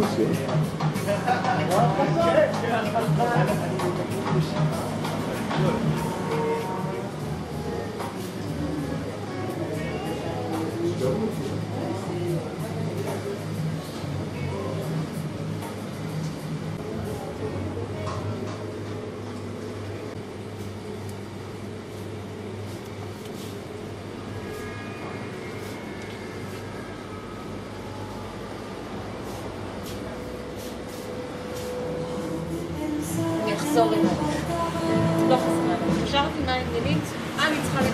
você. Thank you. אחזור אליו. לא חזרה אליו. התקשרתי מה העניינים? אה, אני צריכה לבדוק.